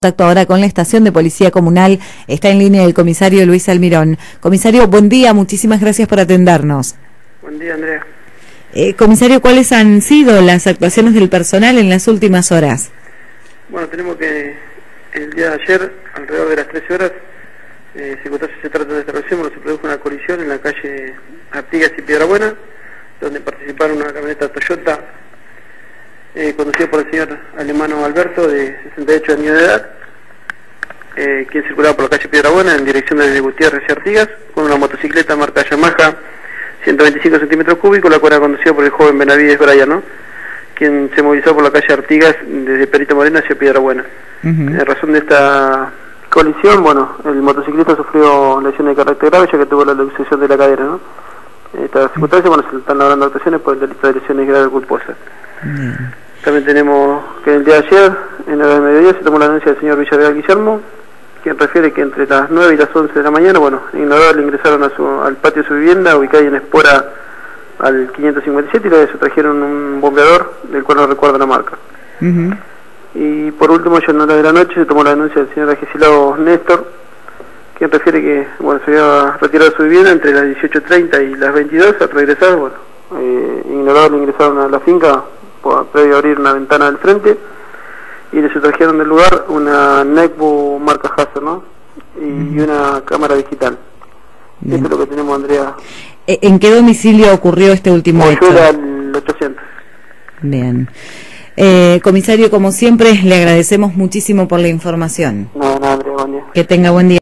contacto ahora con la estación de policía comunal. Está en línea el comisario Luis Almirón. Comisario, buen día, muchísimas gracias por atendernos. Buen día, Andrea. Eh, comisario, ¿cuáles han sido las actuaciones del personal en las últimas horas? Bueno, tenemos que el día de ayer, alrededor de las 13 horas, eh, se, trata de esta bueno, se produjo una colisión en la calle Artigas y Piedrabuena, donde participaron una camioneta Toyota eh, conducido por el señor alemano Alberto, de 68 años de edad, eh, quien circulaba por la calle Piedra Buena en dirección de Gutiérrez y Artigas, con una motocicleta marca Yamaha 125 centímetros cúbicos, la cual era conducida por el joven Benavides Brian, quien se movilizó por la calle Artigas desde Perito Moreno hacia Piedra Buena. En razón de esta colisión, bueno, el motociclista sufrió lesiones de carácter grave ya que tuvo la luxación de la cadera, ¿no? Esta circunstancia, bueno, se están logrando actuaciones por el delito de lesiones graves culposas. También tenemos que el día de ayer, en el mediodía, se tomó la denuncia del señor Villarreal Guillermo, quien refiere que entre las 9 y las 11 de la mañana, bueno, ignorados le ingresaron a su, al patio de su vivienda, ubicada en Espora al 557, y le trajeron un bombeador, del cual no recuerdo la marca. Y por último, ya en hora de la noche, se tomó la denuncia del señor Agesilado Néstor, quien refiere que, bueno, se había retirado de su vivienda entre las 18.30 y las 22, al regresar, bueno, eh, ignorados le ingresaron a la finca, previo a abrir una ventana del frente y le trajeron del lugar una Necbu marca Hasser, ¿no? Y, una cámara digital. Esto es lo que tenemos, Andrea. ¿E-, ¿En qué domicilio ocurrió este último hecho? al 800. Bien. Eh, comisario, como siempre, le agradecemos muchísimo por la información. No, no, Andrea, buen día. Que tenga buen día.